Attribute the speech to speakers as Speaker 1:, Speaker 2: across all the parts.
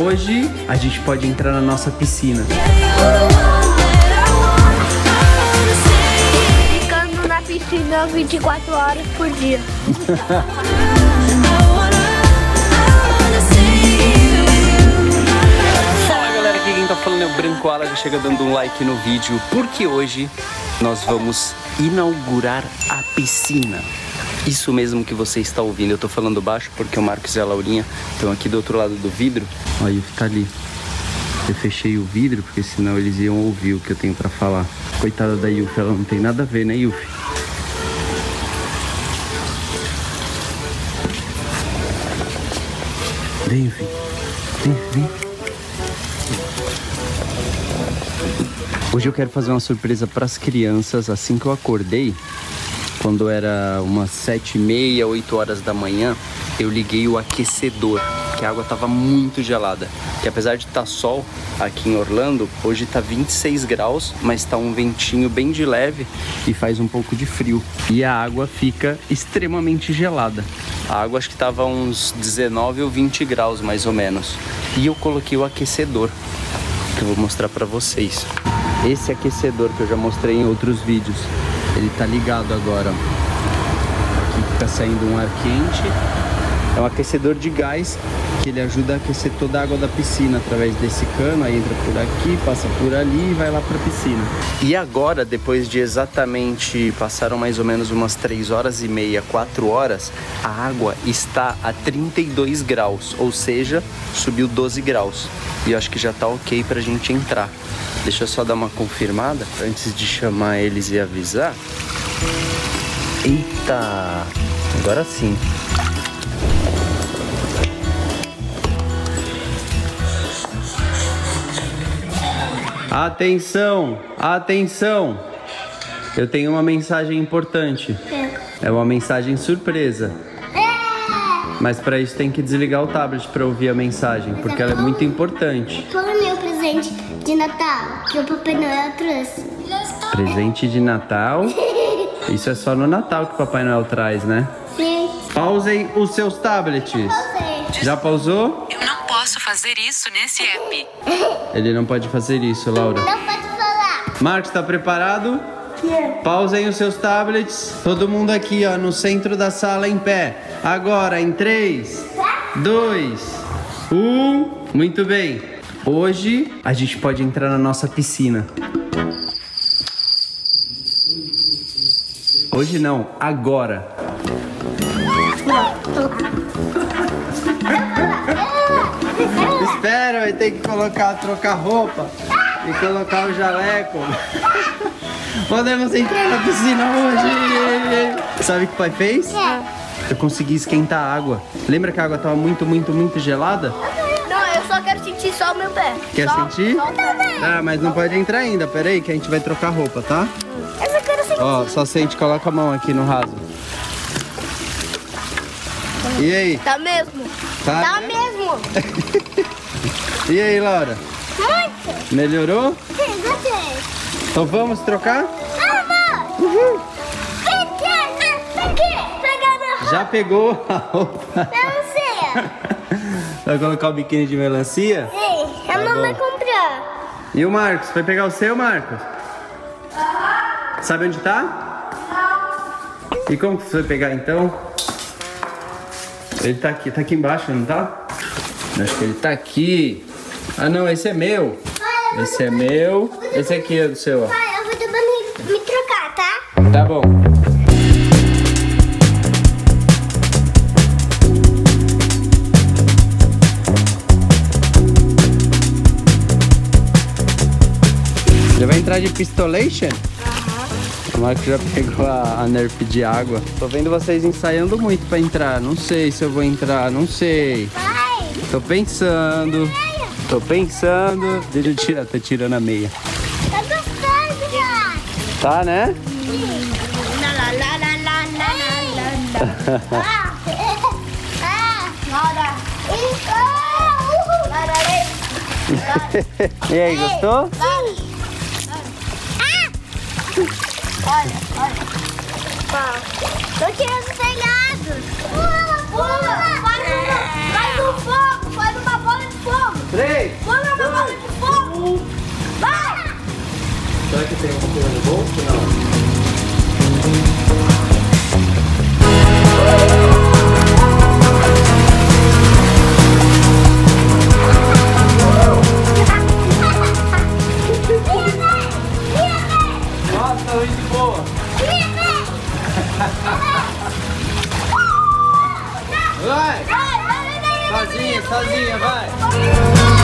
Speaker 1: Hoje a gente pode entrar na nossa piscina.
Speaker 2: Ficando na piscina 24 horas por dia.
Speaker 1: Fala galera, aqui quem tá falando é o Branco Ala, já chega dando um like no vídeo, porque hoje nós vamos inaugurar a piscina. Isso mesmo que você está ouvindo, eu tô falando baixo porque o Marcos e a Laurinha estão aqui do outro lado do vidro. Olha, tá ali. Eu fechei o vidro porque senão eles iam ouvir o que eu tenho pra falar. Coitada da Yufi, ela não tem nada a ver, né, Yufi? Vem, Yufi. Vem, vem. Hoje eu quero fazer uma surpresa para as crianças. Assim que eu acordei, quando era umas sete e meia, oito horas da manhã, eu liguei o aquecedor, que a água estava muito gelada. E apesar de estar tá sol aqui em Orlando, hoje está 26 graus, mas está um ventinho bem de leve e faz um pouco de frio. E a água fica extremamente gelada. A água acho que estava uns 19 ou 20 graus mais ou menos. E eu coloquei o aquecedor, que eu vou mostrar para vocês. Esse aquecedor que eu já mostrei em outros vídeos, ele tá ligado agora. Aqui fica saindo um ar quente. É um aquecedor de gás que ele ajuda a aquecer toda a água da piscina através desse cano. Aí entra por aqui, passa por ali e vai lá para a piscina. E agora, depois de exatamente passaram mais ou menos umas 3 horas e meia, 4 horas, a água está a 32 graus, ou seja, subiu 12 graus. E eu acho que já tá ok pra gente entrar. Deixa eu só dar uma confirmada antes de chamar eles e avisar. Eita! Agora sim. Atenção! Atenção! Eu tenho uma mensagem importante. É uma mensagem surpresa. Mas para isso tem que desligar o tablet para ouvir a mensagem, porque ela é muito importante.
Speaker 2: Qual é o meu presente de Natal que o Papai Noel trouxe?
Speaker 1: Presente de Natal? Isso é só no Natal que o Papai Noel traz, né?
Speaker 2: Sim.
Speaker 1: Pausem os seus tablets. Já pausou?
Speaker 3: Fazer isso nesse app.
Speaker 1: Ele não pode fazer isso, Laura.
Speaker 2: Não pode falar.
Speaker 1: Marcos, tá preparado? Pausem os seus tablets. Todo mundo aqui, ó, no centro da sala em pé. Agora, em 3, 2, 1. Muito bem. Hoje a gente pode entrar na nossa piscina. Hoje não, agora. Espera, vai ter que colocar, trocar roupa e colocar o jaleco. Podemos entrar na piscina hoje. Sabe o que o pai fez? Eu consegui esquentar a água. Lembra que a água estava muito, muito, muito gelada?
Speaker 2: Não, eu só quero sentir só o meu pé.
Speaker 1: Quer
Speaker 2: Só-
Speaker 1: sentir?
Speaker 2: Só.
Speaker 1: Ah, mas não pode entrar ainda. Pera aí que a gente vai trocar roupa, tá?
Speaker 2: Eu só quero sentir.
Speaker 1: Ó, só sente, coloca a mão aqui no raso. E aí?
Speaker 2: Tá mesmo?
Speaker 1: Tá,
Speaker 2: Tá
Speaker 1: né?
Speaker 2: mesmo.
Speaker 1: E aí, Laura?
Speaker 2: Muito.
Speaker 1: Melhorou?
Speaker 2: Sim, gostei.
Speaker 1: Então vamos trocar?
Speaker 2: Vamos. Uhum. Roupa.
Speaker 1: Já pegou a roupa?
Speaker 2: Você.
Speaker 1: Vai colocar o biquíni de melancia?
Speaker 2: Sim, a
Speaker 1: Tá
Speaker 2: mamãe
Speaker 1: bom.
Speaker 2: comprou.
Speaker 1: E o Marcos? Vai pegar o seu, Marcos? Sabe onde tá? E como que você vai pegar então? Ele tá aqui, tá aqui embaixo, não tá? Acho que ele tá aqui. Ah não, esse é meu. Esse é meu. Esse aqui é do seu, ó.
Speaker 2: Pai, eu vou tentar me, me trocar, tá?
Speaker 1: Tá bom. Já vai entrar de pistolation? O Marco já pegou a, a Nerf de água. Tô vendo vocês ensaiando muito pra entrar. Não sei se eu vou entrar, não sei.
Speaker 2: Pai,
Speaker 1: Tô pensando. Tô pensando. Deixa eu tirar, tô tirando a meia.
Speaker 2: tá gostando, já?
Speaker 1: Tá, né? E aí, gostou?
Speaker 2: Laura. Ah! Olha, olha. Tô tirando os telhados. Pula, pula. Faz, um de fogo.
Speaker 1: três.
Speaker 2: Bora uma bola de fogo. Vai.
Speaker 1: Será que tem alguma coisa no bolso? Não. Nossa, Sozinha! Vai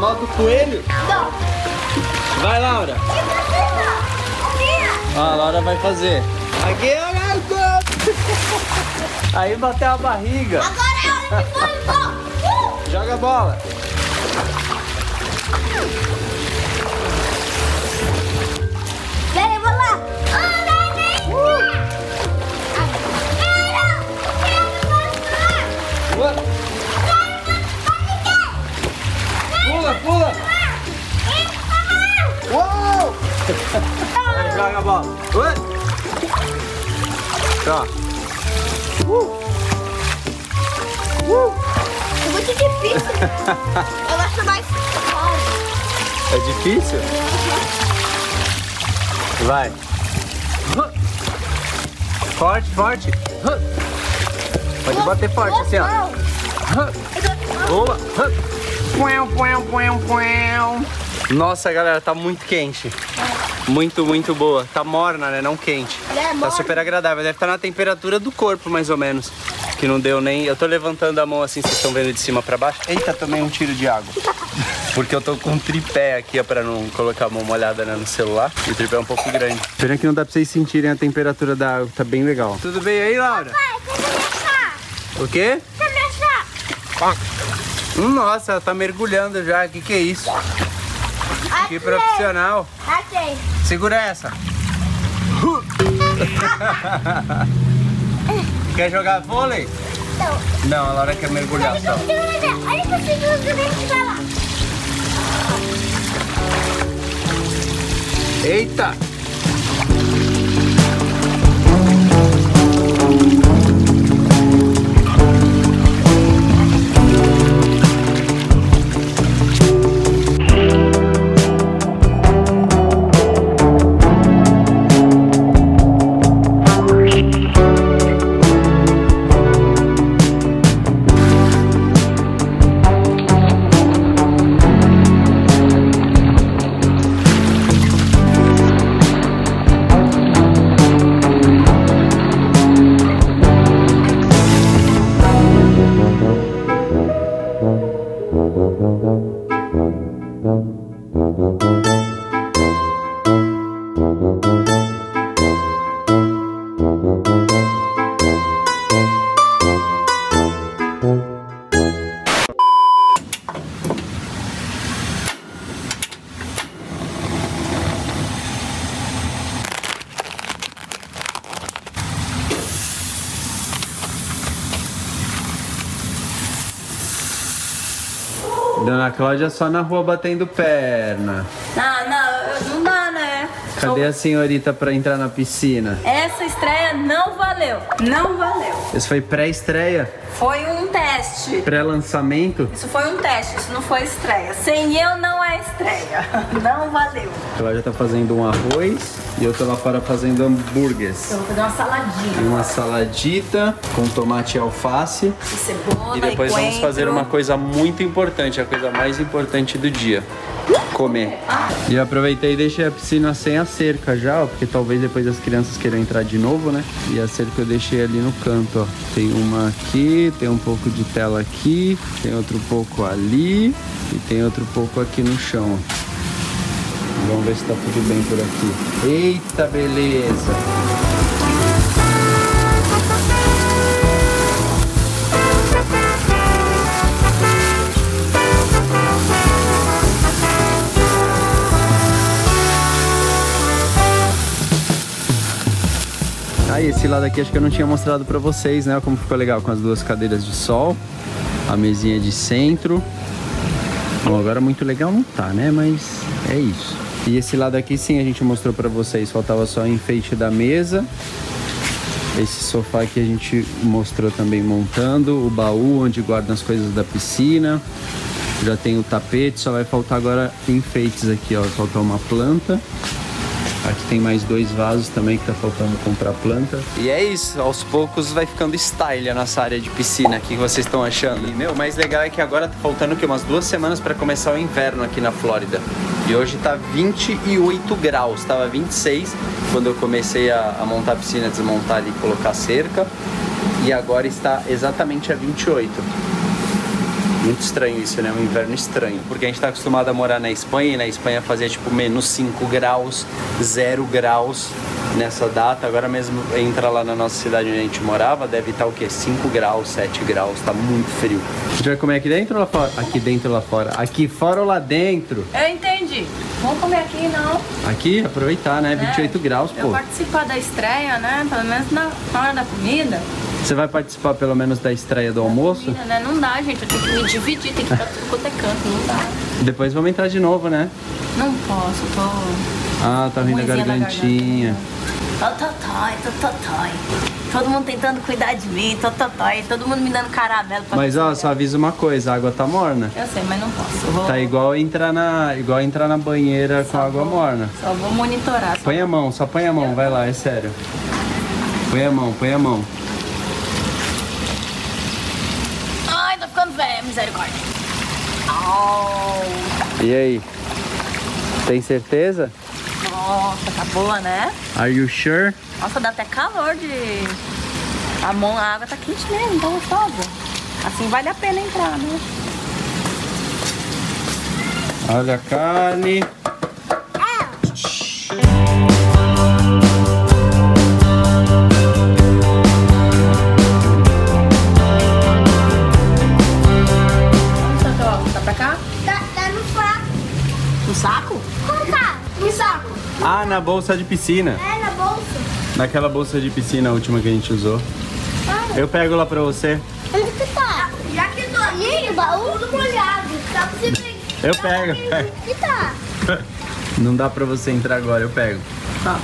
Speaker 2: não,
Speaker 1: Modo coelho?
Speaker 2: não.
Speaker 1: Vai, Laura. Ó, a Laura vai fazer. Aqui, ó, garoto. Aí bateu a barriga.
Speaker 2: Agora é hora de. Uh!
Speaker 1: Joga a bola. Pula, pula. Uou! Aí, joga a bola. Ui. Ó.
Speaker 2: É muito difícil. Eu acho mais.
Speaker 1: É difícil? Vai. Forte, forte. Pode bater forte assim, ó. Boa. Nossa, galera, tá muito quente. Muito, muito boa. Tá morna, né? Não quente.
Speaker 2: É,
Speaker 1: Tá super agradável. Deve estar na temperatura do corpo, mais ou menos. Que não deu nem. Eu tô levantando a mão assim, vocês estão vendo de cima pra baixo. Eita, tomei um tiro de água. Porque eu tô com um tripé aqui, ó, pra não colocar a mão molhada né, no celular. E o tripé é um pouco grande. Pena que não dá pra vocês sentirem a temperatura da água, tá bem legal. Tudo bem aí, Laura?
Speaker 2: Pai, deixa eu me achar.
Speaker 1: O quê?
Speaker 2: Deixa
Speaker 1: Nossa, ela tá mergulhando já. Que que é isso? Que profissional.
Speaker 2: Achei.
Speaker 1: Segura essa. Quer jogar vôlei?
Speaker 2: Então,
Speaker 1: Não, a Laura quer mergulhar só.
Speaker 2: olha que eu seguro vai lá.
Speaker 1: Eita! Dona Cláudia só na rua batendo perna.
Speaker 4: Ah, não, não dá, né?
Speaker 1: Cadê a senhorita pra entrar na piscina?
Speaker 4: Essa estreia não valeu. Não valeu.
Speaker 1: Isso foi pré-estreia?
Speaker 4: Foi um teste.
Speaker 1: Pré-lançamento?
Speaker 4: Isso foi um teste, isso não foi estreia. Sem eu não é estreia. Não valeu.
Speaker 1: A Cláudia tá fazendo um arroz e eu tô lá fora fazendo hambúrgueres.
Speaker 4: Eu vou fazer uma saladinha.
Speaker 1: Uma saladita com tomate e alface.
Speaker 4: E cebola
Speaker 1: E depois vamos
Speaker 4: coentro.
Speaker 1: fazer uma coisa muito importante, a coisa mais importante do dia. Comer. E aproveitei e deixei a piscina sem a cerca já, ó, porque talvez depois as crianças queiram entrar de novo, né? E a cerca eu deixei ali no canto, ó. Tem uma aqui, tem um pouco de tela aqui, tem outro pouco ali. E tem outro pouco aqui no chão. Vamos ver se tá tudo bem por aqui. Eita, beleza! Aí, esse lado aqui acho que eu não tinha mostrado pra vocês, né? Como ficou legal com as duas cadeiras de sol, a mesinha de centro. Bom, agora muito legal não tá, né? Mas é isso. E esse lado aqui sim a gente mostrou pra vocês, faltava só enfeite da mesa. Esse sofá aqui a gente mostrou também montando, o baú onde guarda as coisas da piscina. Já tem o tapete, só vai faltar agora enfeites aqui, ó. Faltar uma planta. Aqui tem mais dois vasos também que tá faltando comprar planta. E é isso, aos poucos vai ficando style a nossa área de piscina. O que vocês estão achando? E, meu, o mais legal é que agora tá faltando o quê? Umas duas semanas para começar o inverno aqui na Flórida. E hoje tá 28 graus, tava 26 quando eu comecei a, a montar a piscina, desmontar ali e colocar cerca. E agora está exatamente a 28. Muito estranho isso, né? Um inverno estranho. Porque a gente tá acostumado a morar na Espanha e na Espanha fazia tipo menos 5 graus, 0 graus nessa data. Agora mesmo entra lá na nossa cidade onde a gente morava, deve estar o quê? 5 graus, 7 graus, tá muito frio. A gente vai comer aqui dentro ou lá fora? Aqui dentro ou lá fora? Aqui fora ou lá dentro?
Speaker 4: Eu entendi. Vamos comer aqui, não.
Speaker 1: Aqui, aproveitar, né?
Speaker 4: né?
Speaker 1: 28 graus,
Speaker 4: Eu
Speaker 1: pô.
Speaker 4: participar da estreia, né? Pelo menos na hora da comida.
Speaker 1: Você vai participar pelo menos da estreia do almoço?
Speaker 4: Comida, né? Não dá, gente. Eu tenho que me dividir, tem que ir pra tudo quanto é canto. Não dá.
Speaker 1: Depois vamos entrar de novo, né?
Speaker 4: Não posso, tô.
Speaker 1: Ah, tá vindo a gargantinha.
Speaker 4: garganta. Tototói, tototói. Todo mundo tentando cuidar de mim, tototói. Todo mundo me dando caramelo pra
Speaker 1: Mas ó, só avisa uma coisa, a água tá morna.
Speaker 4: Eu sei, mas não posso. Vou,
Speaker 1: Tá igual entrar na, igual entrar na banheira com água morna.
Speaker 4: Só vou monitorar. Só...
Speaker 1: Põe a mão, só põe a mão, vai lá, é sério. Põe a mão, põe a mão.
Speaker 4: Velha, misericórdia. Oh,
Speaker 1: E aí? Tem certeza?
Speaker 4: nossa, tá boa, né?
Speaker 1: Are you sure?
Speaker 4: Nossa, dá até calor de. A mão, a água tá quente mesmo, tá gostosa. Assim vale a pena entrar, né?
Speaker 1: Olha a carne. Ah, na bolsa de piscina.
Speaker 2: É, na bolsa.
Speaker 1: Naquela bolsa de piscina, a última que a gente usou. Eu pego lá pra você.
Speaker 2: Onde que tá? Já que eu tô ali, no baú, tudo molhado. Só pra você pegar.
Speaker 1: Eu pego.
Speaker 2: Onde que tá?
Speaker 1: Não dá pra você entrar agora, eu pego.
Speaker 4: Tá.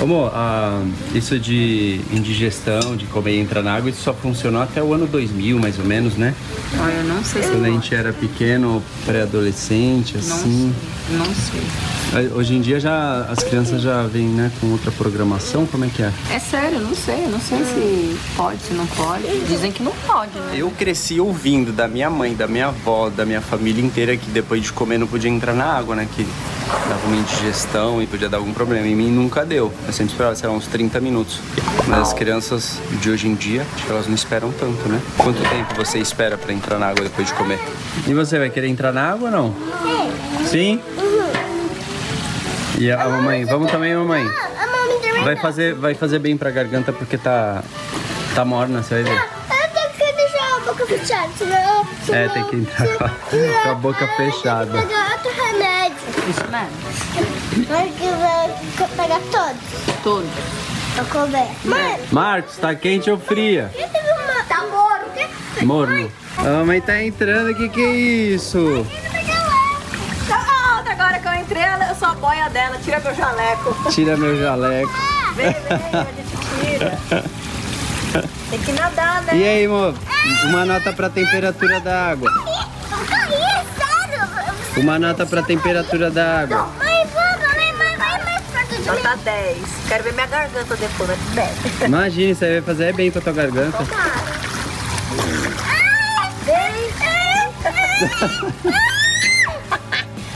Speaker 1: Amor, ah, isso de indigestão, de comer e entrar na água, isso só funcionou até o ano 2000, mais ou menos, né?
Speaker 4: Olha, eu não sei se
Speaker 1: Quando a gente era pequeno, pré-adolescente, assim.
Speaker 4: Não sei.
Speaker 1: Hoje em dia já as crianças já vêm, né, com outra programação, como é que é?
Speaker 4: É sério, eu não sei. Eu não sei se pode, se não pode. Dizem que não pode, né?
Speaker 1: Eu cresci ouvindo da minha mãe, da minha avó, da minha família inteira que depois de comer não podia entrar na água, né? Que dava uma indigestão e podia dar algum problema. Em mim nunca deu. Eu sempre esperava, sei lá, uns 30 minutos. Mas as crianças de hoje em dia, acho que elas não esperam tanto, né? Quanto tempo você espera pra entrar na água depois de comer? E você vai querer entrar na água ou não? Sim. E a mamãe, vamos também, mamãe.
Speaker 2: A.
Speaker 1: Vai fazer, vai fazer bem pra garganta porque tá, tá morna, você vai ver.
Speaker 2: Eu tenho que deixar a boca fechada, senão. senão
Speaker 1: É, tem que entrar com a- a boca fechada.
Speaker 2: Vai que vai pegar todos.
Speaker 4: Tudo.
Speaker 2: Pra comer. Mãe,
Speaker 1: Marcos, tá quente ou fria?
Speaker 2: eu. Tá moro, o quê?
Speaker 1: Morno. A mamãe tá entrando, que que é isso?
Speaker 4: Pronto, agora que eu entrei, eu sou a boia dela. Tira meu jaleco.
Speaker 1: Tira meu jaleco.
Speaker 4: Vem, vem, a gente tira. Tem que nadar, né?
Speaker 1: E aí, amor? Uma nota pra temperatura da água. Uma nota pra temperatura da água.
Speaker 2: Mãe, vamos, mãe, mãe, vai mais perto de mim.
Speaker 4: Nota 10. Quero ver minha garganta depois, mas 10.
Speaker 1: Imagina, isso aí vai fazer bem pra tua garganta.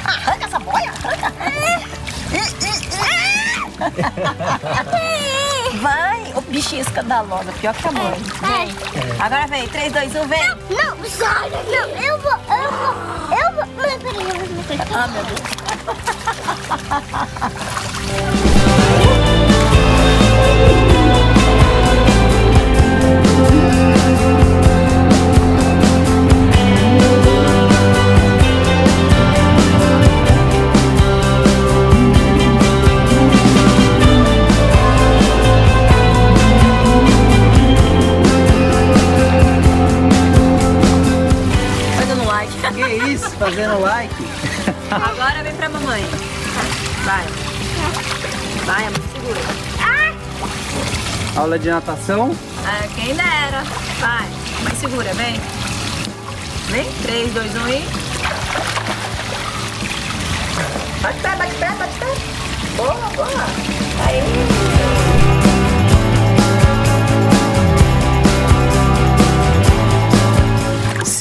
Speaker 4: Arranca essa boia, Vai, o bichinho escandalosa, pior que a mãe. Vem. Agora vem, 3, 2, 1, vem.
Speaker 2: Não, sai daqui. Não, eu vou, eu vou,
Speaker 4: Anladım.
Speaker 1: Aula de natação.
Speaker 4: Ah, quem dera. Vai. Mãe, segura, vem. Vem. 3, 2, 1 e. Bate pé, bate pé, bate pé. Boa, boa. Aí.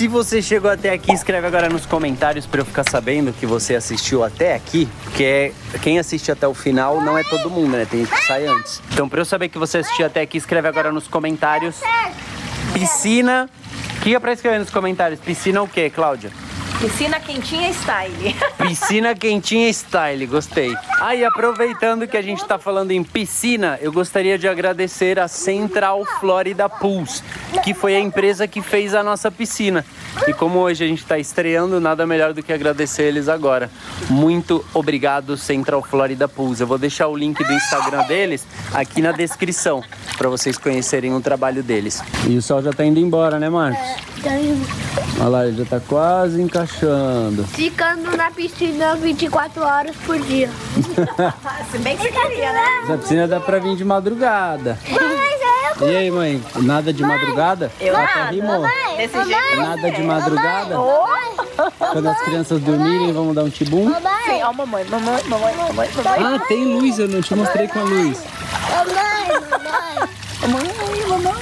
Speaker 1: Se você chegou até aqui, escreve agora nos comentários para eu ficar sabendo que você assistiu até aqui, porque é- quem assiste até o final não é todo mundo, né? Tem gente que sai antes. Então, para eu saber que você assistiu até aqui, escreve agora nos comentários. Piscina. O que é pra escrever nos comentários? Piscina o quê, Cláudia?
Speaker 4: Piscina quentinha style.
Speaker 1: Piscina quentinha style, gostei. Ah, e aproveitando que a gente tá falando em piscina, eu gostaria de agradecer a Central Florida Pools, que foi a empresa que fez a nossa piscina. E como hoje a gente tá estreando, nada melhor do que agradecer eles agora. Muito obrigado, Central Florida Pools. Eu vou deixar o link do Instagram deles aqui na descrição, para vocês conhecerem o trabalho deles. E o sol já tá indo embora, né, Marcos? Olha lá, ele já tá quase encaixando.
Speaker 2: Ficando na piscina 24 horas por dia.
Speaker 4: Se bem que você queria, né?
Speaker 1: Essa piscina dá pra vir de madrugada.
Speaker 2: Mas é
Speaker 1: E aí, mãe? Nada de madrugada?
Speaker 4: Eu
Speaker 1: Até
Speaker 4: nada.
Speaker 1: rimou.
Speaker 4: Desse jeito.
Speaker 1: Nada de madrugada?
Speaker 4: Ô,
Speaker 1: Quando as crianças dormirem, vamos dar um tibum?
Speaker 4: Sim, ó, mamãe, mamãe, mamãe, mamãe, mamãe.
Speaker 1: Ah, tem luz, eu não te mostrei com a luz.
Speaker 2: Mamãe, mamãe.
Speaker 4: Mamãe, mamãe.